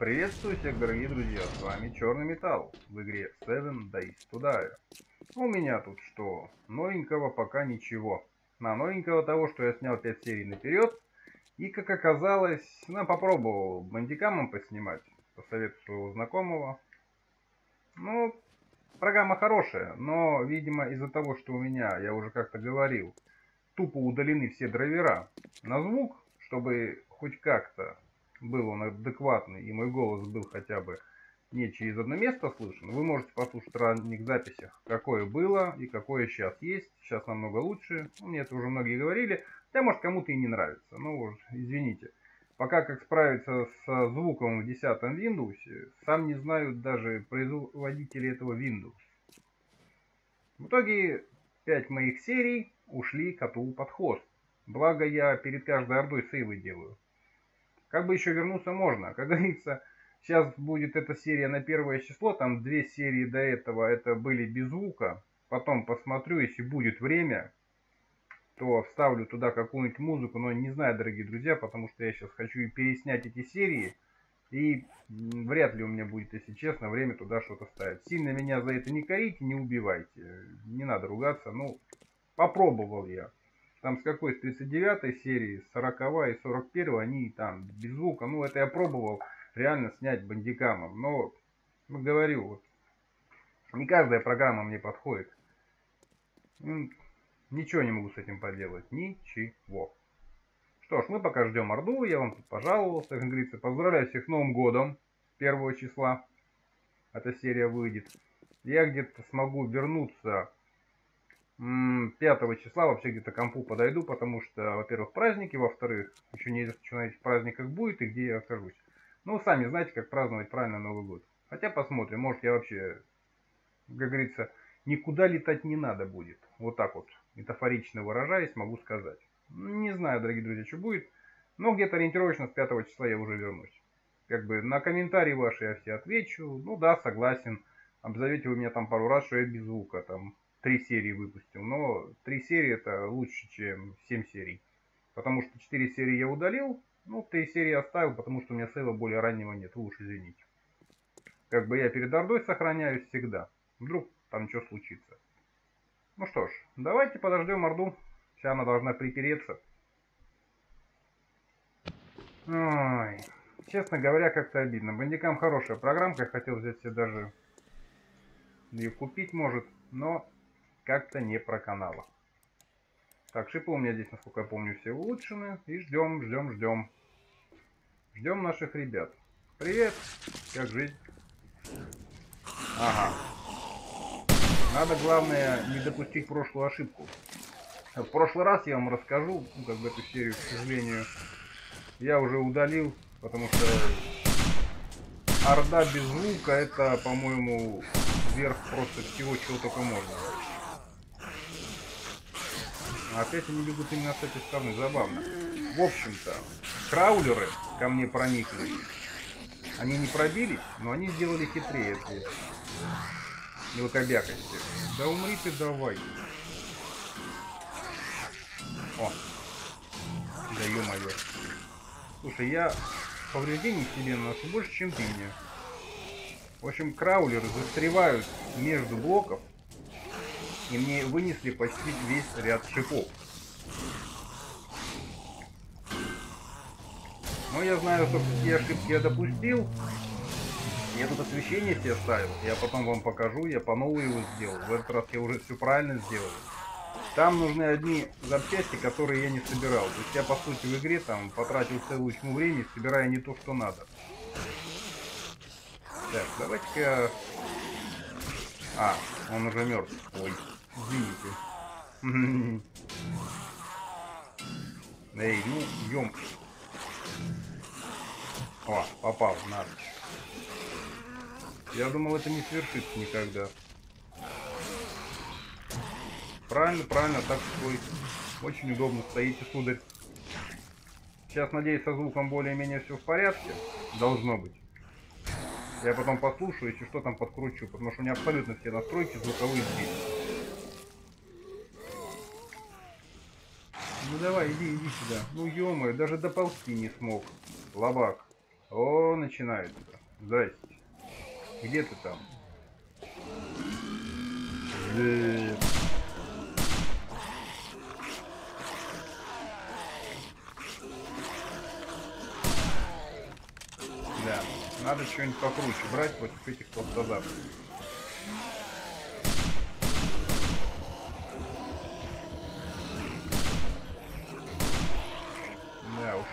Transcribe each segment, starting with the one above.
Приветствую всех, дорогие друзья, с вами Черный Металл в игре Seven Days to Die. У меня тут что? Новенького пока ничего. На новенького того, что я снял 5 серий наперед, и как оказалось, ну, попробовал бандикамом поснимать, по совету своего знакомого. Ну, программа хорошая, но, видимо, из-за того, что у меня, я уже как-то говорил, тупо удалены все драйвера на звук, чтобы хоть как-то был он адекватный, и мой голос был хотя бы не через одно место слышен, вы можете послушать ранних записях, какое было и какое сейчас есть. Сейчас намного лучше. Ну, мне это уже многие говорили. Хотя, может, кому-то и не нравится. Ну, уж, извините. Пока как справиться с звуком в 10 Windows, сам не знают даже производители этого Windows. В итоге 5 моих серий ушли коту под хвост. Благо я перед каждой ордой сейвы делаю. Как бы еще вернуться можно. Как говорится, сейчас будет эта серия на первое число. Там две серии до этого это были без звука. Потом посмотрю, если будет время, то вставлю туда какую-нибудь музыку. Но не знаю, дорогие друзья, потому что я сейчас хочу и переснять эти серии. И вряд ли у меня будет, если честно, время туда что-то ставить. Сильно меня за это не корите, не убивайте. Не надо ругаться. Ну, попробовал я. Там с какой? С 39 серии, 40 и 41 они там без звука. Ну, это я пробовал реально снять бандикамом. Но, ну, говорю, вот, не каждая программа мне подходит. Ну, ничего не могу с этим поделать. Ничего. Что ж, мы пока ждем Орду. Я вам тут пожаловался, как говорится. Поздравляю всех с Новым годом. 1 числа эта серия выйдет. Я где-то смогу вернуться 5 числа вообще где-то компу подойду, потому что, во-первых, праздники, во-вторых, еще неизвестно, что на этих праздниках будет и где я окажусь. Ну, сами знаете, как праздновать правильно Новый год. Хотя посмотрим, может я вообще, как говорится, никуда летать не надо будет. Вот так вот, метафорично выражаясь, могу сказать. Не знаю, дорогие друзья, что будет, но где-то ориентировочно с 5 числа я уже вернусь. Как бы на комментарии ваши я все отвечу. Ну да, согласен. Обзовете вы меня там пару раз, что я без звука. Там три серии выпустил. Но три серии это лучше, чем семь серий. Потому что четыре серии я удалил, ну, три серии оставил, потому что у меня сейва более раннего нет. Вы уж извините. Как бы я перед ордой сохраняюсь всегда. Вдруг там что случится. Ну что ж, давайте подождем орду. Сейчас она должна припереться. Ой, честно говоря, как-то обидно. Бандикам хорошая программка. Я хотел взять себе даже ее купить, может. Но как-то не про канала. Так, шипы у меня здесь, насколько я помню, все улучшены. И ждем, ждем, ждем. Ждем наших ребят. Привет! Как жизнь? Ага. Надо, главное, не допустить прошлую ошибку. В прошлый раз я вам расскажу, ну, как бы эту серию, к сожалению, я уже удалил, потому что Орда без звука это, по-моему, верх просто всего, чего только можно. Опять они бегут именно с этой стороны. Забавно. В общем-то, краулеры ко мне проникли. Они не пробились, но они сделали хитрее эти мелкобякости. Да умри ты давай. О. Да ё-моё. Слушай, я повреждений себе наношу больше, чем ты мне. В общем, краулеры застревают между блоков и мне вынесли почти весь ряд шипов. Но я знаю, что какие ошибки я допустил. Я тут освещение себе ставил. Я потом вам покажу, я по новой его сделал. В этот раз я уже все правильно сделал. Там нужны одни запчасти, которые я не собирал. То есть я, по сути, в игре там потратил целую тьму времени, собирая не то, что надо. Так, давайте-ка... А, он уже мертв. Ой. Извините. Эй, ну, ем. О, попал, на Я думал, это не свершится никогда. Правильно, правильно, так свой. Очень удобно стоите, сударь. Сейчас, надеюсь, со звуком более-менее все в порядке. Должно быть. Я потом послушаю, если что там подкручу, потому что у меня абсолютно все настройки звуковые здесь. Ну давай, иди, иди сюда. Ну ё даже доползти не смог. Лобак. О, начинается. Здрасте. Где ты там? Э, Да, надо что-нибудь покруче брать против этих пластозавров. Да уж.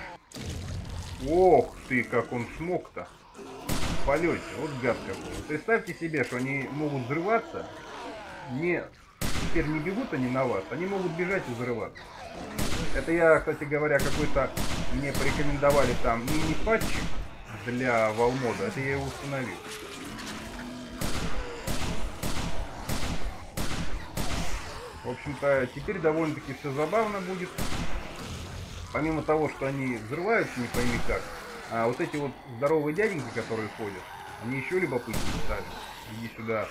Ох ты, как он смог-то. В полете. Вот гад какой. Представьте себе, что они могут взрываться. Не, теперь не бегут они на вас, они могут бежать и взрываться. Это я, кстати говоря, какой-то мне порекомендовали там мини-патчик для Валмода. Это я его установил. В общем-то, теперь довольно-таки все забавно будет. Помимо того, что они взрываются, не пойми как, а вот эти вот здоровые дяденьки, которые ходят, они еще любопытнее стали. Иди сюда.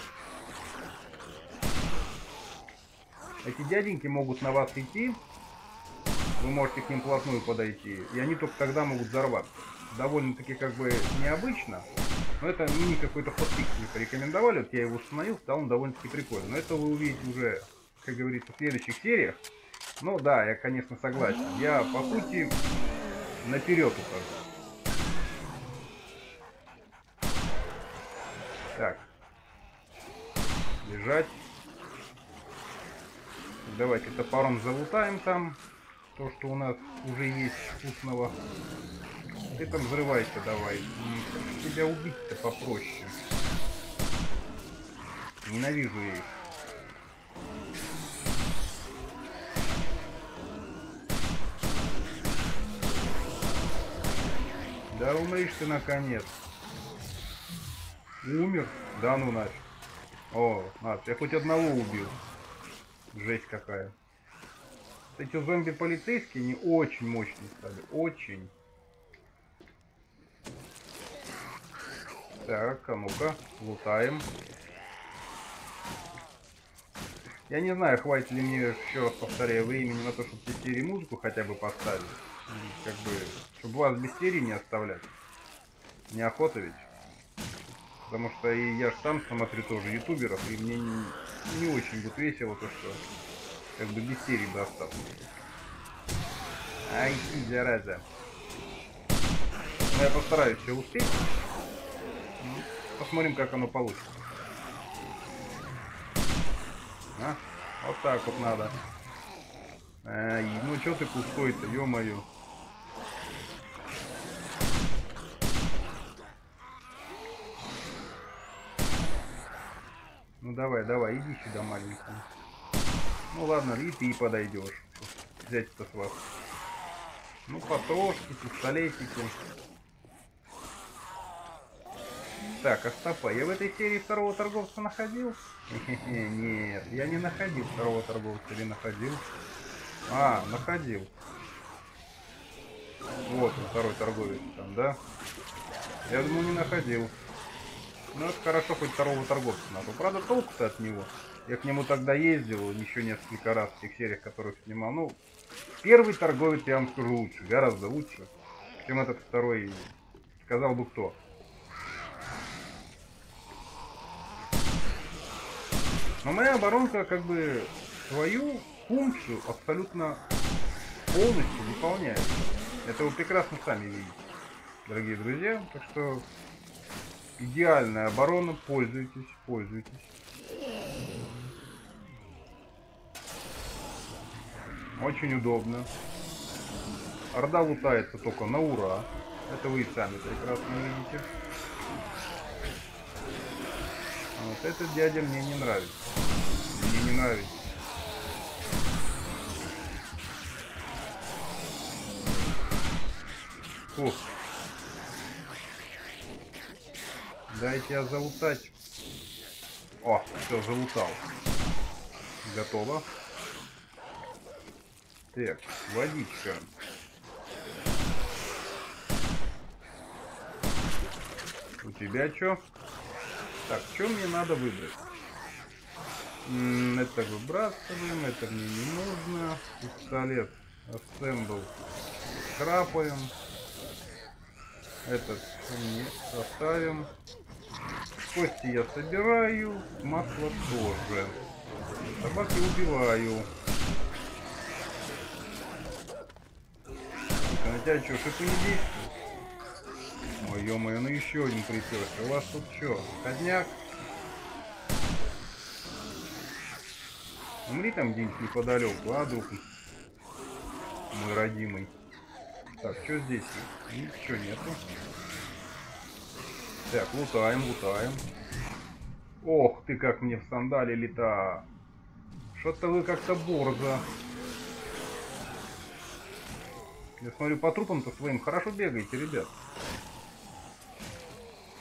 Эти дяденьки могут на вас идти, вы можете к ним плотную подойти, и они только тогда могут взорваться. Довольно-таки как бы необычно, но это мини какой-то фотфикс мне порекомендовали, вот я его установил, стал он довольно-таки прикольный. Но это вы увидите уже, как говорится, в следующих сериях. Ну да, я, конечно, согласен. Я, по сути, наперед ухожу. Так. Лежать. Давайте топором залутаем там. То, что у нас уже есть вкусного. Ты там взрывайся давай. Тебя убить-то попроще. Ненавижу я их. Да умришь ты наконец. Умер? Да ну нафиг. О, а, я хоть одного убил. Жесть какая. Эти зомби-полицейские не очень мощные стали. Очень. Так, а ну-ка, лутаем. Я не знаю, хватит ли мне, еще раз повторяю, времени на то, чтобы серии музыку хотя бы поставить. Как бы, чтобы вас без серии не оставлять. Неохота ведь. Потому что и я же сам смотрю тоже ютуберов, и мне не, не очень будет весело то, что как бы без серии бы остался. Ай, ты, зараза. Но я постараюсь все успеть. Посмотрим, как оно получится. А? Вот так вот надо. Ай, ну что ты пустой-то, ё-моё. Давай, давай, иди сюда, маленький. Ну ладно, и ты подойдешь. Взять это с вас. Ну, потрошки, пистолетики. Так, а стопа, я в этой серии второго торговца находил? Нет, я не находил второго торговца или находил? А, находил. Вот он, второй торговец там, да? Я думал, не находил. Ну, это хорошо, хоть второго торговца нашел. Правда, толку-то от него. Я к нему тогда ездил еще несколько раз в тех сериях, которых снимал. Ну, первый торговец, я вам скажу, лучше, гораздо лучше, чем этот второй, сказал бы кто. Но моя оборонка как бы свою функцию абсолютно полностью выполняет. Это вы прекрасно сами видите, дорогие друзья. Так что идеальная оборона, пользуйтесь, пользуйтесь. Очень удобно. Орда лутается только на ура. Это вы и сами прекрасно видите. Вот этот дядя мне не нравится. Мне не нравится. Фух. Дайте я залутать. О, все, залутал. Готово. Так, водичка. У тебя что? Так, что мне надо выбрать? Это выбрасываем, это мне не нужно. Пистолет ассембл. Крапаем. Этот не оставим. Кости я собираю, масло тоже. Собаки убиваю. На тебя что, шипы не действуют? Ой, ё-моё, ну еще один приперся. У вас тут что, ходняк? Умри там где-нибудь неподалеку, а, друг мой родимый. Так, что здесь? Ничего нету. Так, лутаем, лутаем. Ох ты, как мне в сандале лета. Что-то вы как-то борзо. Я смотрю, по трупам-то своим хорошо бегаете, ребят.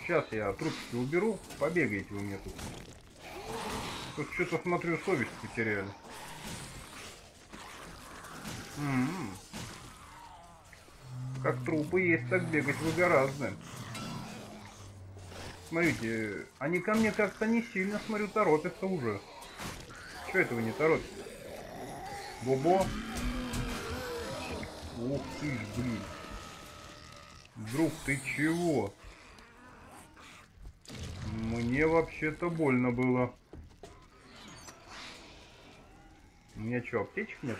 Сейчас я трупики уберу, побегаете вы мне тут. Тут что-то смотрю, совесть потеряли. М -м -м. Как трупы есть, так бегать вы гораздо. Смотрите, они ко мне как-то не сильно, смотрю, торопятся уже. Что это вы не торопитесь? Бобо? Ух ты ж, блин. Друг, ты чего? Мне вообще-то больно было. У меня что, аптечек нет?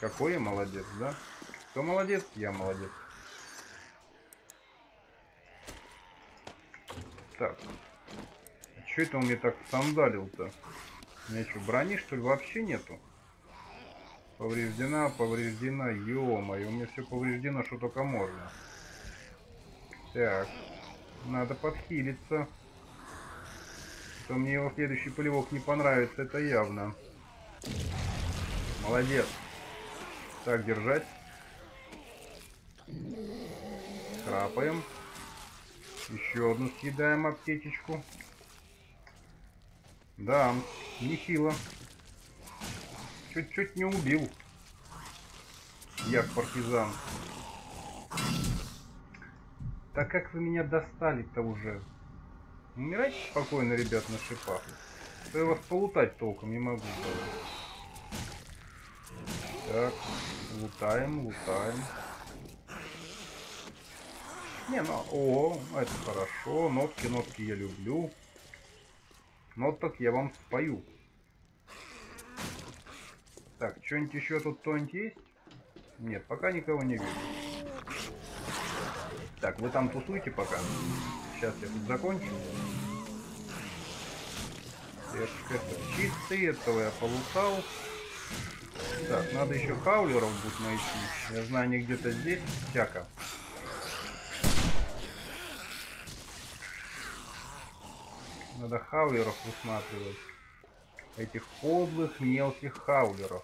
Какой я молодец, да? Кто молодец? Я молодец. Так. А что это он мне так сандалил-то? У меня что, брони что ли вообще нету? Повреждена, повреждена, ё-моё, у меня все повреждено, что только можно. Так, надо подхилиться. То мне его следующий полевок не понравится, это явно. Молодец. Так, держать. Крапаем. Еще одну съедаем аптечечку. Да, нехило. Чуть-чуть не убил. Я партизан. Так как вы меня достали-то уже? Умирайте спокойно, ребят, на шипах. я вас полутать толком не могу. Так, лутаем, лутаем. Не, ну, о, это хорошо. Нотки, нотки я люблю. Ноток я вам спою. Так, что-нибудь еще тут кто-нибудь есть? Нет, пока никого не вижу. Так, вы там тусуйте пока. Сейчас я тут закончу. Это, чистый, этого я полутал. Так, надо еще хаулеров будет найти. Я знаю, они где-то здесь. Всяко. Надо хаулеров усматривать. Этих подлых мелких хаулеров.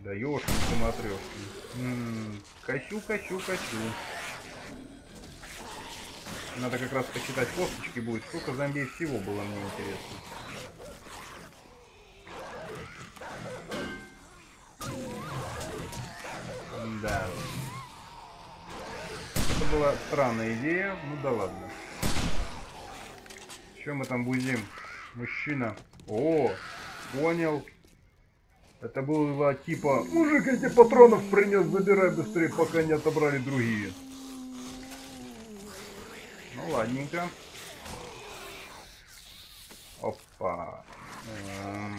Да ёшкин смотрёшкин. Кощу, кощу, кощу. Надо как раз посчитать косточки будет. Сколько зомби всего было, мне интересно. Да. Была странная идея. Ну да ладно. Что мы там будем? Мужчина. О, понял. Это было типа, мужик эти патронов принес, забирай быстрее, пока не отобрали другие. Ну ладненько. Опа. Эм,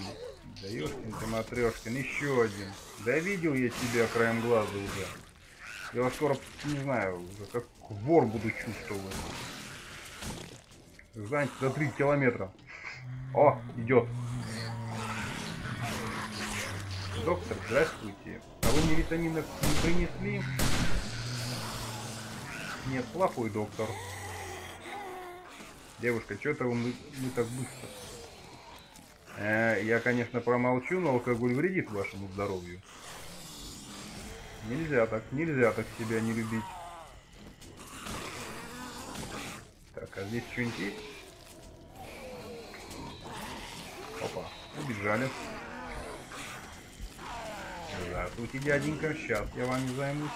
да ёшкин ты матрешкин, еще один. Да видел я тебя краем глаза уже. Я вас скоро, не знаю, как вор буду чувствовать. Знаете, за 3 километра. О, идет. Доктор, здравствуйте. А вы мне витаминов не принесли? Нет, плохой доктор. Девушка, что-то вы мы, мы так быстро. Э, я, конечно, промолчу, но алкоголь вредит вашему здоровью. Нельзя так, нельзя так себя не любить. Так, а здесь что-нибудь есть? Опа, убежали. Здравствуйте, дяденька. Сейчас я вами займусь.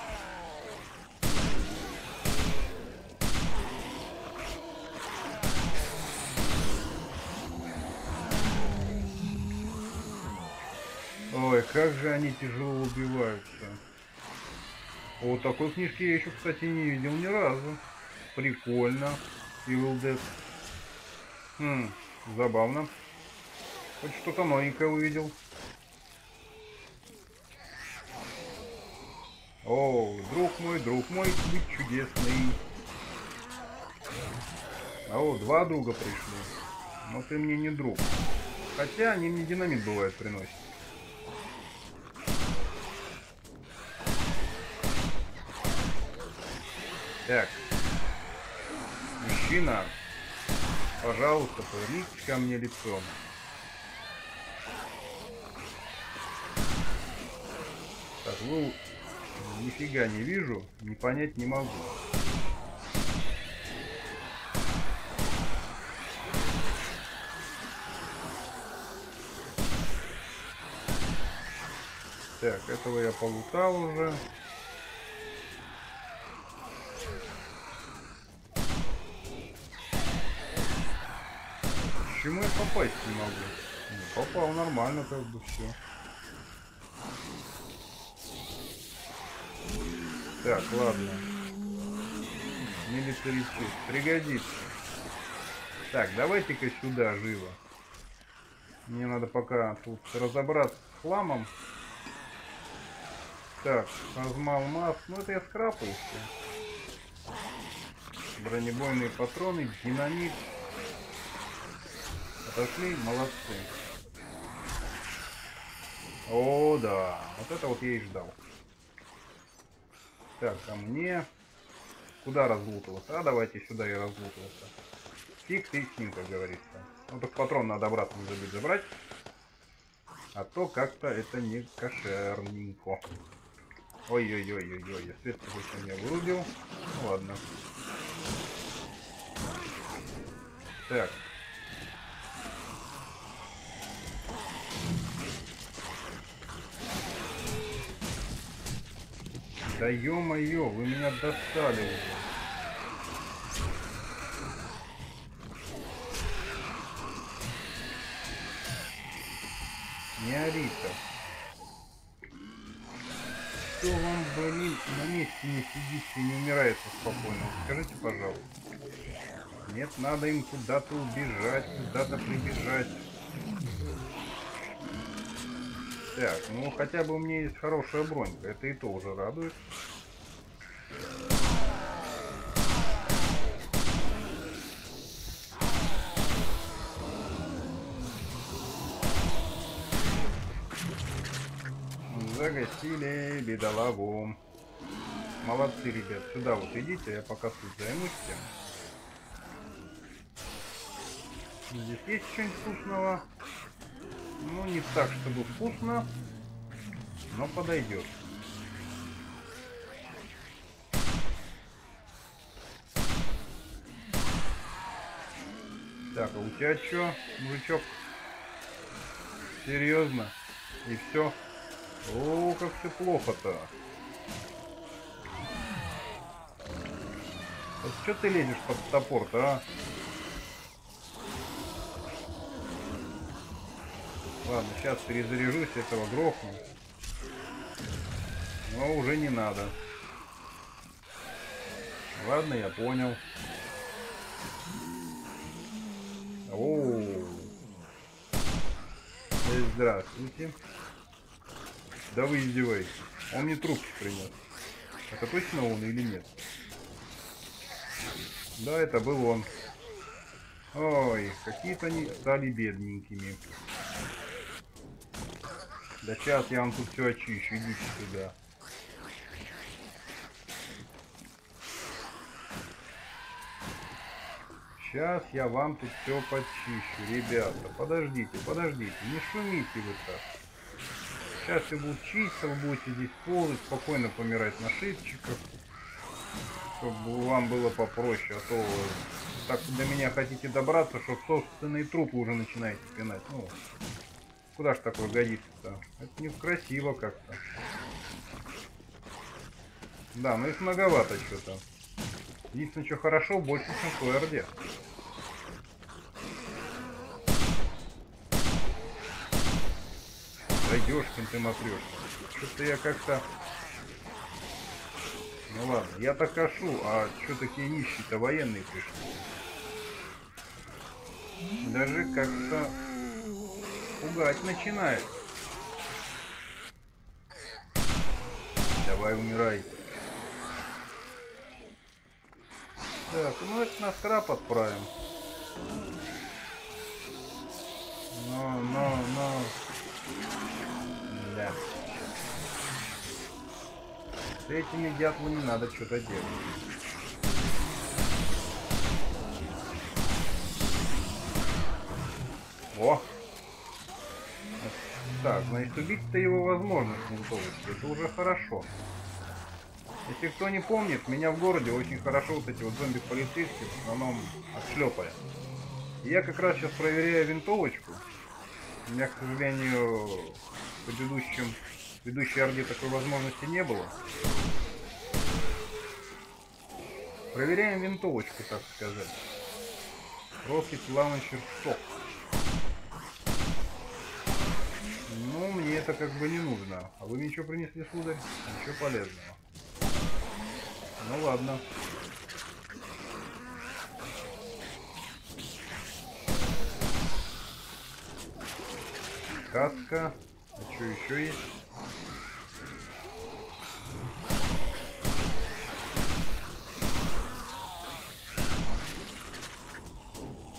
Ой, как же они тяжело убиваются. О, такой книжки я еще, кстати, не видел ни разу. Прикольно. Evil Dead. Хм, забавно. Хоть что-то новенькое увидел. О, друг мой, друг мой, ты чудесный. О, два друга пришли. Но ты мне не друг. Хотя они мне динамит бывает приносят. Так. Мужчина, пожалуйста, повернитесь ко мне лицом. Так, ну, нифига не вижу, не понять не могу. Так, этого я полутал уже. Почему я попасть не могу? Ну, попал нормально, как бы все. Так, ладно. Милитари Пригодится. Так, давайте-ка сюда живо. Мне надо пока тут разобраться с хламом. Так, размал масс. Ну это я скрапаю все. Бронебойные патроны, динамит. Отошли, молодцы. О, да. Вот это вот я и ждал. Так, а мне... Куда разлутываться? А давайте сюда и разлутываться. Фиг ты с ним, как говорится. Ну так патрон надо обратно не забрать. А то как-то это не кошерненько. Ой-ой-ой-ой-ой, я свет зачем я вырубил. Ну, ладно. Так. Да ё-моё, вы меня достали уже. Не ори-то что вам, блин, на месте не сидите и не умирается спокойно? Скажите, пожалуйста. Нет, надо им куда-то убежать, куда-то прибежать. Так, ну хотя бы у меня есть хорошая бронька, это и то уже радует. загасили бедолагу. Молодцы, ребят. Сюда вот идите, я пока тут займусь тем. Здесь есть что-нибудь вкусного? Ну, не так, чтобы вкусно, но подойдет. Так, а у тебя что, мужичок? Серьезно? И все? О, как все плохо-то. Вот что ты лезешь под топор-то, а? Ладно, сейчас перезаряжусь, этого грохну. Но уже не надо. Ладно, я понял. О, здравствуйте. Да вы издеваетесь. Он мне трубки принес. Это точно он или нет? Да, это был он. Ой, какие-то они стали бедненькими. Да сейчас я вам тут все очищу, идите сюда. Сейчас я вам тут все почищу, ребята. Подождите, подождите, не шумите вы так. Сейчас все будет чисто, вы будете здесь ползать, спокойно помирать на шипчиках. Чтобы вам было попроще, а то так до меня хотите добраться, что собственные трупы уже начинаете пинать. Ну, куда ж такое годится-то? Это некрасиво как-то. Да, ну их многовато что-то. Единственное, что хорошо, больше, чем в. Да ёшкин ты мопрёшь. Что-то я как-то... Ну ладно, я так кашу, а что такие нищие-то военные пришли? Даже как-то пугать начинает. Давай умирай. Так, ну это на скраб отправим. Но, но, но. Да. С этими дятлами надо что-то делать. О! Так, значит убить-то его возможно с винтовочкой. Это уже хорошо. Если кто не помнит, меня в городе очень хорошо вот эти вот зомби-полицейские в основном отшлепали. Я как раз сейчас проверяю винтовочку. У меня, к сожалению, в предыдущем, в предыдущей орде такой возможности не было. Проверяем винтовочку, так сказать. Rocket Launcher Stock. Ну, мне это как бы не нужно. А вы что принесли, сударь? Ничего полезного. Ну ладно. Каска. А что еще есть?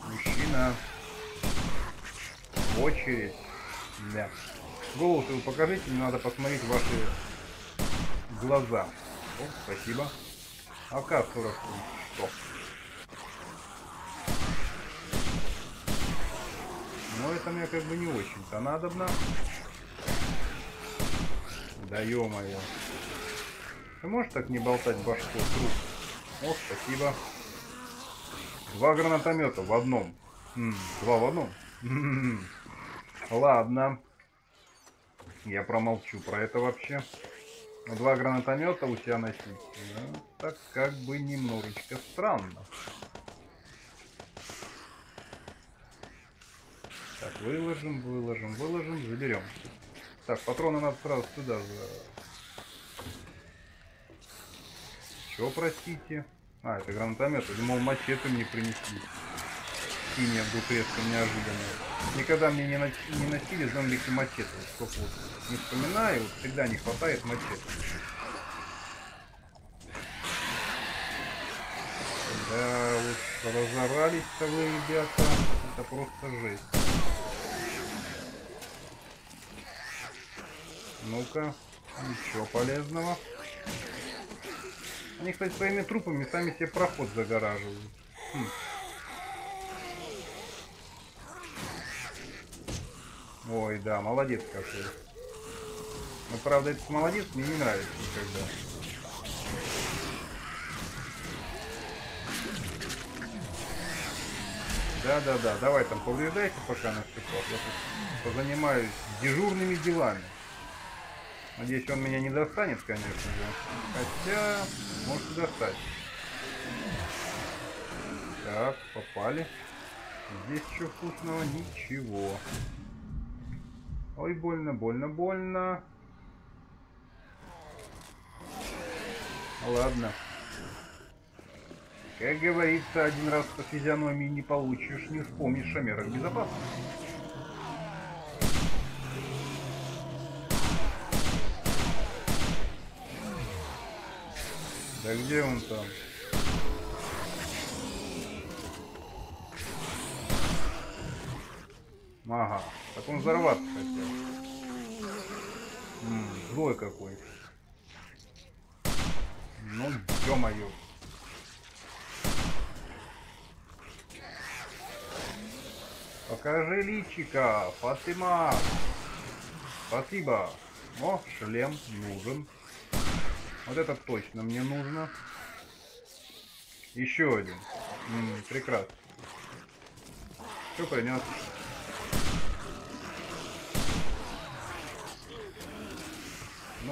Мужчина. Очередь. Да. Голову покажите, мне надо посмотреть ваши глаза. О, спасибо. АК-40 что? Но это мне как бы не очень-то надобно. Да ё-моё. Ты можешь так не болтать башку труп? О, спасибо. Два гранатомета в одном. М -м, два в одном? Ладно. Я промолчу про это вообще. Два гранатомета у тебя носить. Ну, так как бы немножечко странно. Так, выложим, выложим, выложим, заберем. Так, патроны надо сразу сюда за... Чего, простите? А, это гранатомет. Я думал, мачете мне принесли. Синяя вдруг резко неожиданно. Никогда мне не, на... не носили зомбики мачете. Сколько вот не вспоминаю, вот всегда не хватает мачете. Да, вот разорались-то вы, ребята. Это просто жесть. Ну-ка, ничего полезного. Они, кстати, своими трупами сами себе проход загораживают. Хм. Ой, да, молодец какой. Но, правда, этот молодец мне не нравится никогда. Да-да-да, давай там повреждайте пока на стекло. Я тут позанимаюсь дежурными делами. Надеюсь, он меня не достанет, конечно же. Хотя, может и достать. Так, попали. Здесь что вкусного? Ничего. Ой, больно, больно, больно. Ладно. Как говорится, один раз по физиономии не получишь, не вспомнишь о мерах безопасности. Да где он там? Ага, так он взорваться хотел. М -м, злой какой. Ну, ё-моё. Покажи личика, Фатима. Спасибо. О, шлем нужен. Вот это точно мне нужно. Еще один. М -м, прекрасно. Все принес.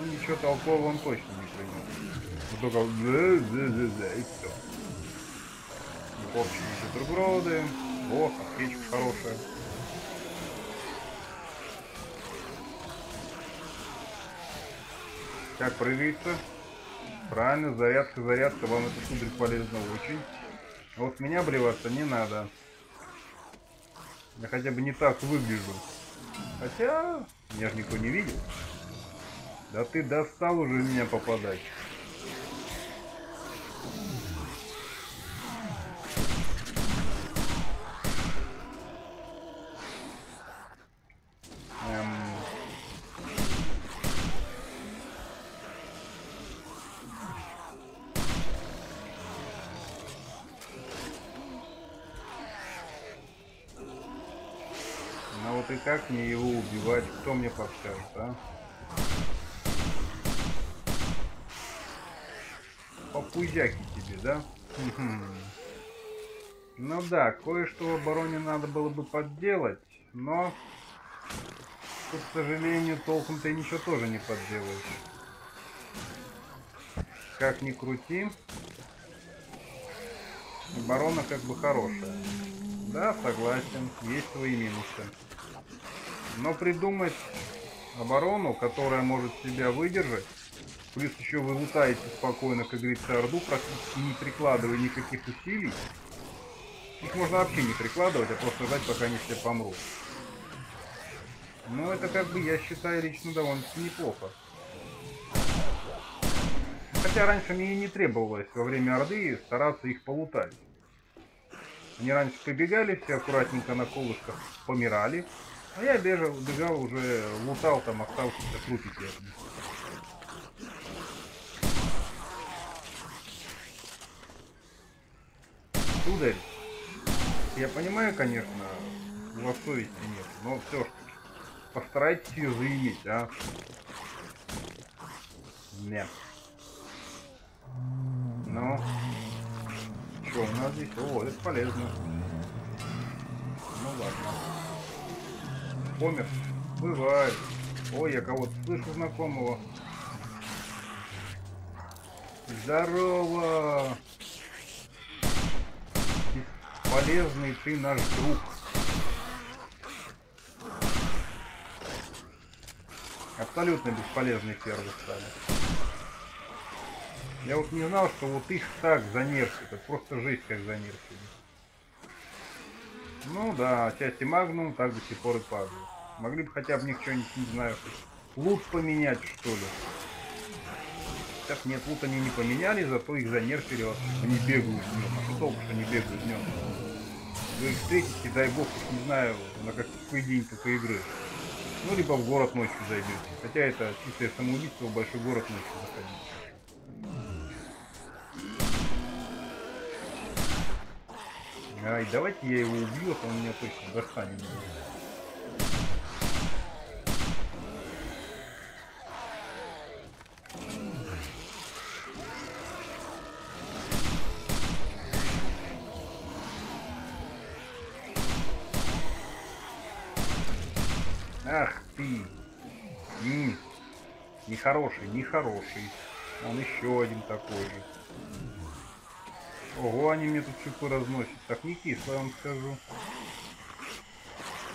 Ну ничего толкового он точно не принес. Только и все. Копчики бутерброды. О, аптечка хорошая. Как прыгается? Правильно, зарядка, зарядка, вам это сударь полезно очень. Вот меня блеваться не надо. Я хотя бы не так выгляжу. Хотя, я же никого не видел. Да ты достал уже меня попадать. и как мне его убивать? Кто мне подскажет, а? Попузяки тебе, да? Ну да, кое-что в обороне надо было бы подделать, но... К сожалению, толком ты ничего тоже не подделаешь. Как ни крути, оборона как бы хорошая. Да, согласен, есть свои минусы. Но придумать оборону, которая может себя выдержать, плюс еще вы лутаете спокойно, как говорится, Орду, практически не прикладывая никаких усилий, их можно вообще не прикладывать, а просто ждать, пока они все помрут. Но это как бы, я считаю, лично довольно-таки неплохо. Хотя раньше мне и не требовалось во время Орды стараться их полутать. Они раньше прибегали, все аккуратненько на колышках помирали, а я бежал, бежал уже, лутал там оставшиеся трупики. Сударь, я понимаю, конечно, у вас совести нет, но все ж постарайтесь ее заиметь, а? Нет. Ну, что у нас здесь? О, это полезно. Ну ладно помер? Бывает. Ой, я кого-то слышу знакомого. Здорово! Полезный ты наш друг. Абсолютно бесполезный первый стали. Я вот не знал, что вот их так занерфят. Это просто жесть как занерфили. Ну да, части Магнум так до сих пор и падают. Могли бы хотя бы них что-нибудь, не знаю, лут поменять, что ли. Так нет, лут они не поменяли, зато их занерфили. Они бегают днем. А что толку, что они бегают днем? Вы их встретите, дай бог, не знаю, на какой день только игры. Ну, либо в город ночью зайдете. Хотя это чистое самоубийство в большой город ночью заходить. Ай, давайте я его убью, а он меня точно достанет. Ах ты! М -м. Нехороший, нехороший. Он еще один такой же. Ого, они мне тут чупы разносят. Так не кисло, я вам скажу.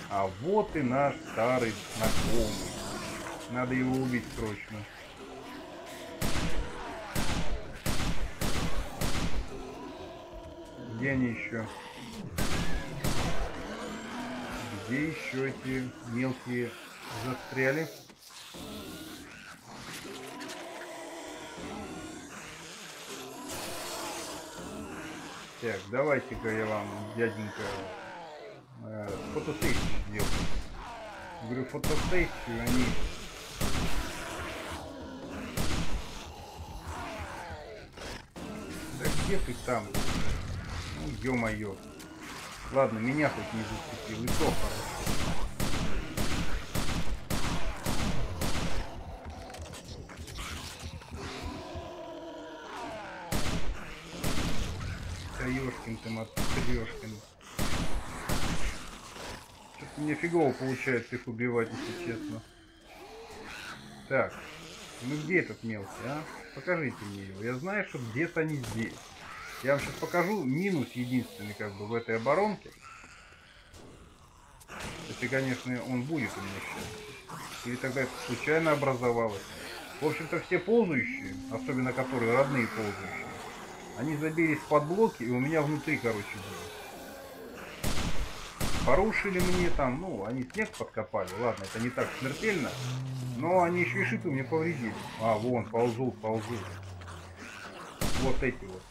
А вот и наш старый знакомый. Надо его убить срочно. Где они еще? Где еще эти мелкие застряли? Так, давайте-ка я вам, дяденька, э, фотосессию сделаю. Говорю, фотосессию они... Да где ты там? Ну, ё-моё. Ладно, меня хоть не зацепил, и то хорошо. Ты, матушка, ёшкин. Что-то мне фигово получается их убивать, если честно. Так, ну где этот мелкий, а? Покажите мне его. Я знаю, что где-то они здесь. Я вам сейчас покажу минус единственный, как бы, в этой оборонке. Если, конечно, он будет у меня сейчас. Или тогда это случайно образовалось. В общем-то, все ползающие, особенно которые родные ползающие, они забились под блоки, и у меня внутри, короче, было. Порушили мне там, ну, они снег подкопали, ладно, это не так смертельно, но они еще и шипы мне повредили. А, вон, ползут, ползут. Вот эти вот.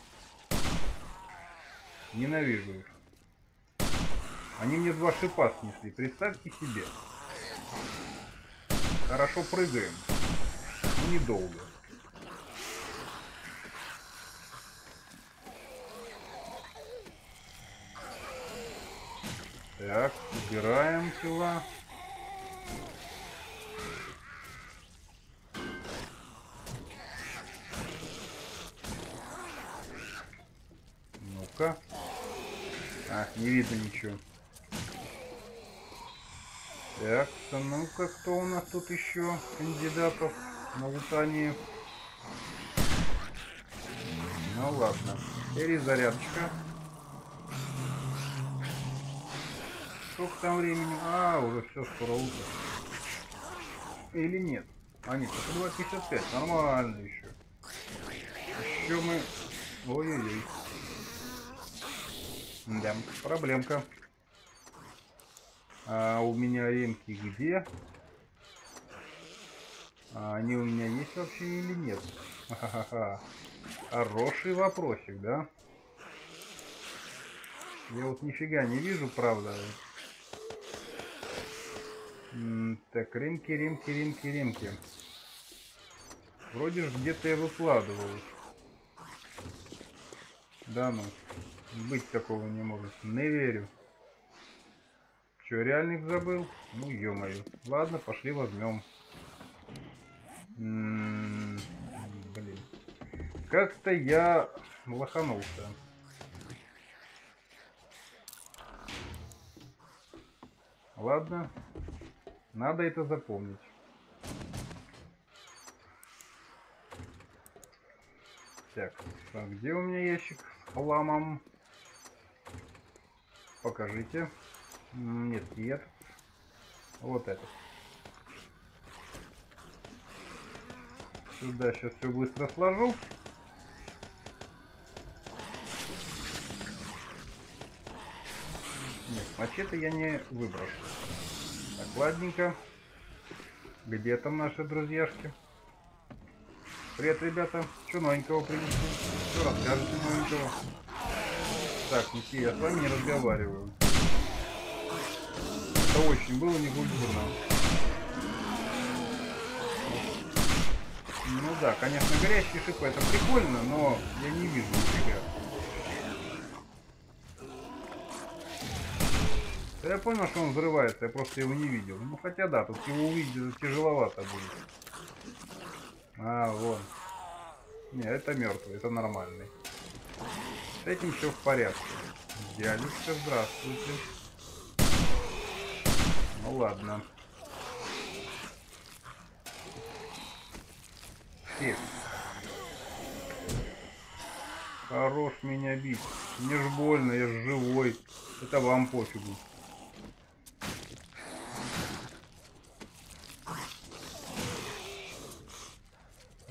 Ненавижу их. Они мне два шипа снесли, представьте себе. Хорошо прыгаем. Но недолго. Так, убираем тела. Ну-ка. Ах, не видно ничего. Так, ну-ка, кто у нас тут еще кандидатов на лутание? Ну ладно. Перезарядочка. Сколько там времени? А, уже все, скоро утро. Или нет? А нет, это 2.55, нормально еще. Еще мы... Ой-ой-ой. Да, проблемка. А у меня ремки где? А они у меня есть вообще или нет? Ха-ха-ха. Хороший вопросик, да? Я вот нифига не вижу, правда. Так, ремки, ремки, ремки, ремки. Вроде ж где-то я выкладывал. Да ну. Быть такого не может. Не верю. Че, реальных забыл? Ну, ё-моё. Ладно, пошли возьмем. Блин. Как-то я лоханулся. Ладно. Надо это запомнить. Так, а где у меня ящик с хламом? Покажите. Нет, нет. Вот этот. Сюда сейчас все быстро сложу. Нет, мачете я не выброшу. Ладненько. Где там наши друзьяшки? Привет, ребята. Что новенького принесли? Что расскажете новенького? Так, Ники, я с вами не разговариваю. Это очень было некультурно. Ну да, конечно, горящие шипы это прикольно, но я не вижу нифига. Да я понял, что он взрывается, я просто его не видел. Ну хотя да, тут его увидеть тяжеловато будет. А, вон. Не, это мертвый, это нормальный. С этим все в порядке. Дядюшка, здравствуйте. Ну ладно. Всех. Хорош меня бить. Мне ж больно, я ж живой. Это вам пофигу.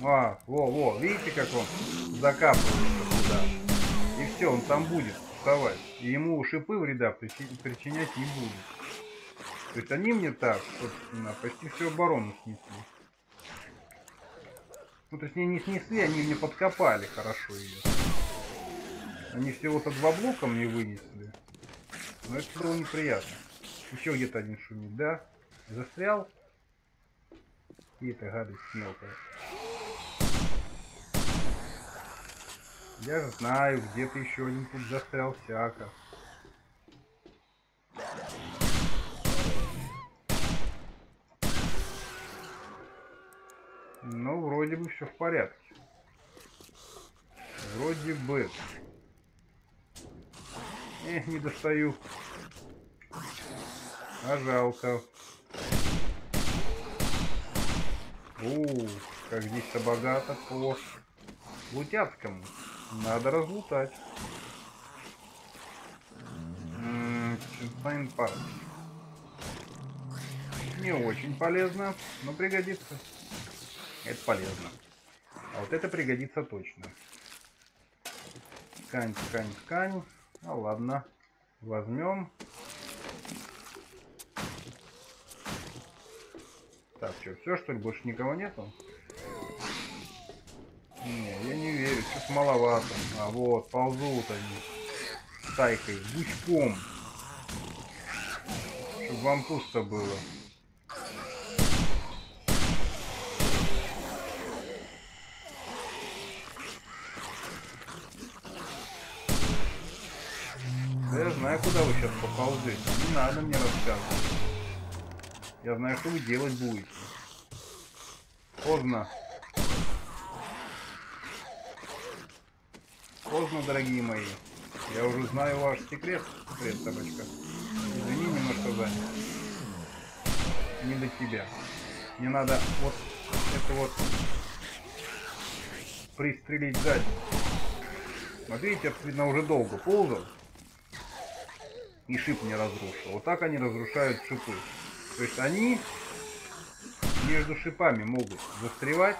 А, во, во, видите, как он закапывается туда. И все, он там будет вставать. И ему шипы вреда причинять не будет. То есть они мне так, собственно, почти всю оборону снесли. Ну, то есть не, не снесли, они мне подкопали хорошо ее. Они всего-то два блока мне вынесли. Но это было неприятно. Еще где-то один шумит, да? Застрял? И это гадость мелкая. Я же знаю, где-то еще один тут застрял всяко. Ну, вроде бы все в порядке. Вроде бы. Эх, не достаю. А жалко. У, как здесь-то богато по Лутяцкому. Надо разлутать. Чудайн парк. Не очень полезно, но пригодится. Это полезно. А вот это пригодится точно. Ткань, ткань, ткань. Ну ладно. Возьмем. Так, что, все что ли? Больше никого нету? Что-то маловато. А вот, ползут они. Тайкой, гуськом. Чтобы вам пусто было. Я знаю, куда вы сейчас поползете. Не надо мне рассказывать. Я знаю, что вы делать будете. Поздно. Поздно, дорогие мои. Я уже знаю ваш секрет, секрет, собачка. Извини, немножко занят. Не до тебя. Мне надо вот это вот пристрелить сзади. Смотрите, видно, уже долго ползал. И шип не разрушил. Вот так они разрушают шипы. То есть они между шипами могут застревать.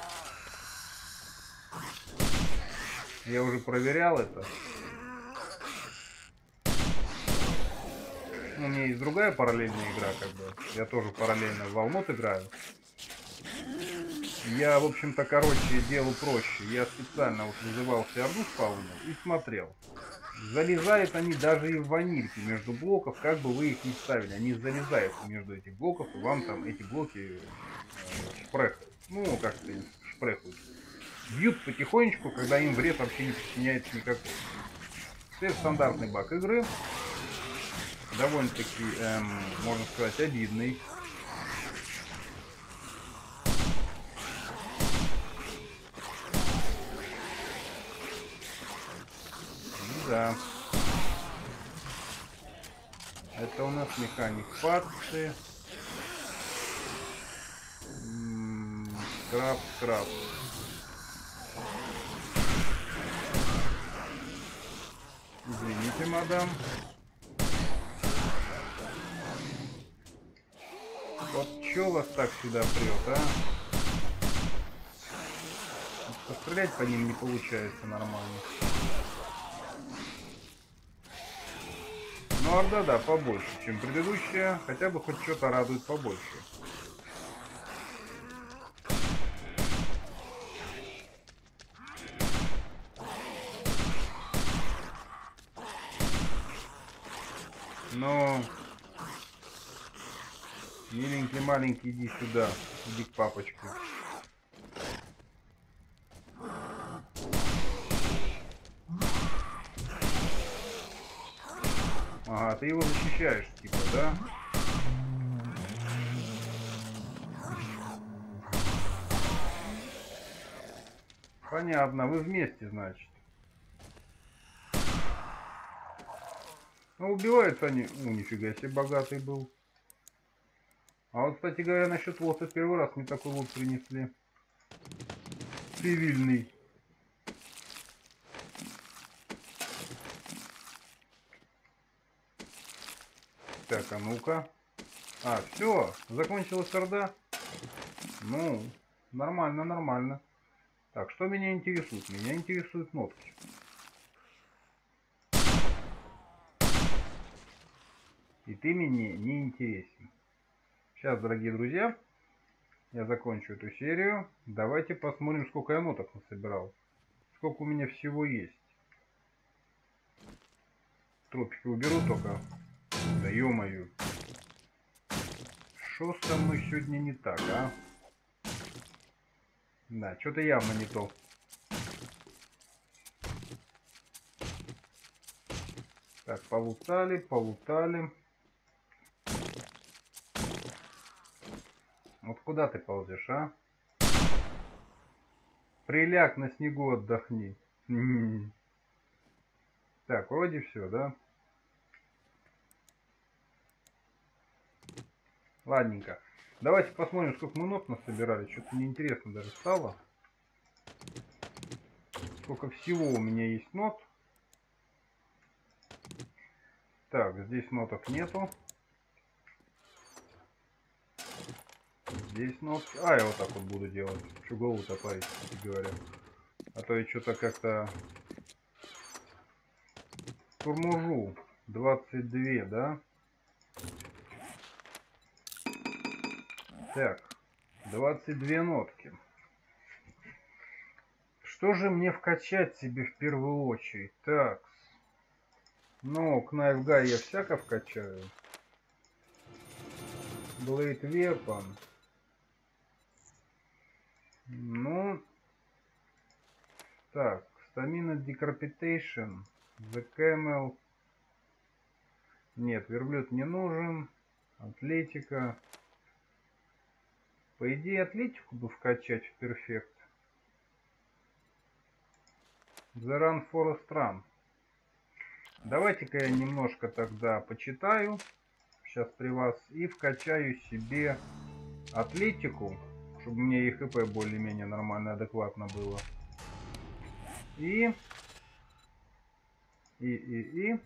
Я уже проверял это. У меня есть другая параллельная игра, как бы. Я тоже параллельно в Walnut играю. Я, в общем-то, короче, делаю проще. Я специально вот вызывал орду спаунил и смотрел. Залезают они даже и в ванильки между блоков, как бы вы их ни ставили. Они залезают между этих блоков, и вам там эти блоки э, шпрехают. Ну, как то шпрехают. Бьют потихонечку, когда им вред вообще не причиняется никакой. Это стандартный баг игры. Довольно-таки, эм, можно сказать, обидный. да. Это у нас механик пасты. Скраб, скраб. Извините, мадам. Вот чё вас так сюда прет, а? Пострелять по ним не получается нормально. Ну, Орда, да, побольше, чем предыдущая. Хотя бы хоть что-то радует побольше. Но... Миленький маленький, иди сюда. Иди к папочке. Ага, ты его защищаешь, типа, да? Понятно, вы вместе, значит. Ну, убиваются они... Ну, нифига себе, богатый был. А вот, кстати говоря, насчет лота первый раз мне такой лот принесли. Цивильный. Так, а ну-ка. А, все, закончилась орда. Ну, нормально, нормально. Так, что меня интересует? Меня интересуют нотки. И ты мне не интересен. Сейчас, дорогие друзья, я закончу эту серию. Давайте посмотрим, сколько я ноток насобирал. Сколько у меня всего есть. Тропики уберу только. Да ё-моё. Что со мной сегодня не так, а? Да, что-то явно не то. Так, полутали, полутали. Вот куда ты ползешь, а? Приляг на снегу отдохни. Так, вроде все, да? Ладненько. Давайте посмотрим, сколько мы нот насобирали. Что-то неинтересно даже стало. Сколько всего у меня есть нот. Так, здесь ноток нету. Здесь нотки. А, я вот так вот буду делать. Что голову-то парить, кстати говоря. А то я что-то как-то... Турмужу. 22, да? Так. 22 нотки. Что же мне вкачать себе в первую очередь? Так. Ну, Knife Guy я всяко вкачаю. Blade Weapon. Ну, так, Stamina Decapitation, The Camel. Нет, верблюд не нужен. Атлетика. По идее, атлетику бы вкачать в перфект. The Run Forest Run. Давайте-ка я немножко тогда почитаю. Сейчас при вас. И вкачаю себе атлетику чтобы мне и хп более-менее нормально, адекватно было. И... И, и, и...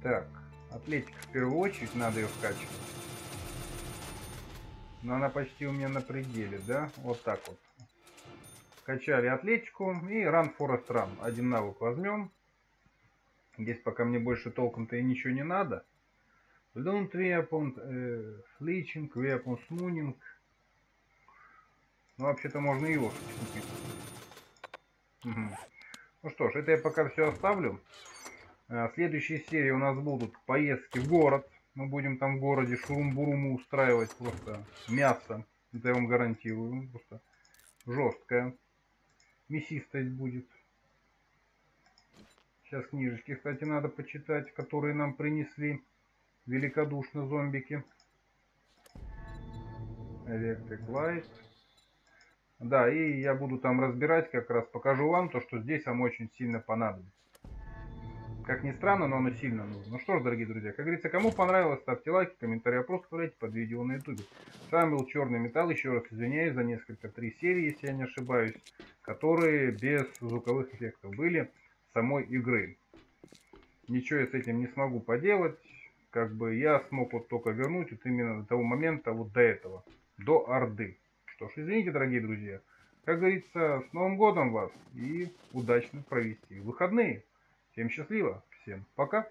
Так, атлетика в первую очередь, надо ее вкачивать. Но она почти у меня на пределе, да? Вот так вот. Качали атлетику и Run Forest Run. Один навык возьмем. Здесь пока мне больше толком-то и ничего не надо. Blunt Weapon, э, Fleeching, Weapon Smooning, ну, вообще-то можно лошадь купить. Угу. Ну что ж, это я пока все оставлю. А, следующие серии у нас будут поездки в город. Мы будем там в городе шурум-буруму устраивать просто мясо. Это я вам гарантирую. Просто жесткое. Мясистость будет. Сейчас книжечки, кстати, надо почитать, которые нам принесли великодушно зомбики. Electric Light. Да, и я буду там разбирать, как раз покажу вам то, что здесь вам очень сильно понадобится. Как ни странно, но оно сильно нужно. Ну что ж, дорогие друзья, как говорится, кому понравилось, ставьте лайки, комментарии, вопрос оставляйте под видео на ютубе. С вами был Черный Металл, еще раз извиняюсь за несколько, три серии, если я не ошибаюсь, которые без звуковых эффектов были самой игры. Ничего я с этим не смогу поделать, как бы я смог вот только вернуть вот именно до того момента, вот до этого, до Орды. Что ж, извините, дорогие друзья. Как говорится, с Новым годом вас и удачно провести выходные. Всем счастливо, всем пока.